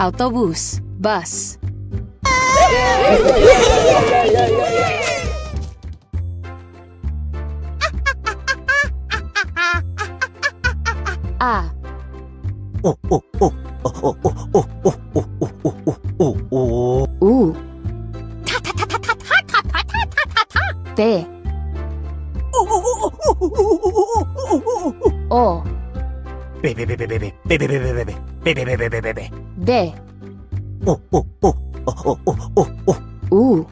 autobus, bus. A. O. O. O. O. O. O. O. O. O. O. O. U. Oh, oh, oh, oh, oh, oh, oh, oh.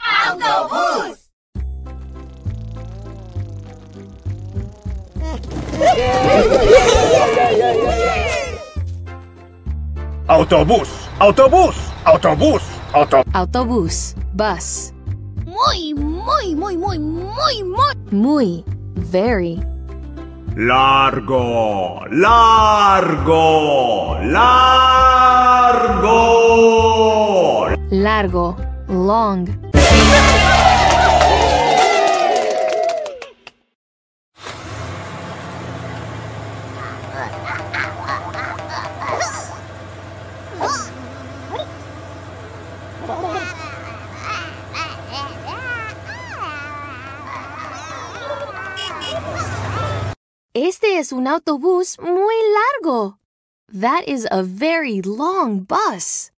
Autobús, autobús, autobús, auto. Autobús. Bus. Muy, muy, muy, muy, muy, muy. Muy. Very. Largo, largo, largo. Largo. Long. Este es un autobús muy largo. That is a very long bus.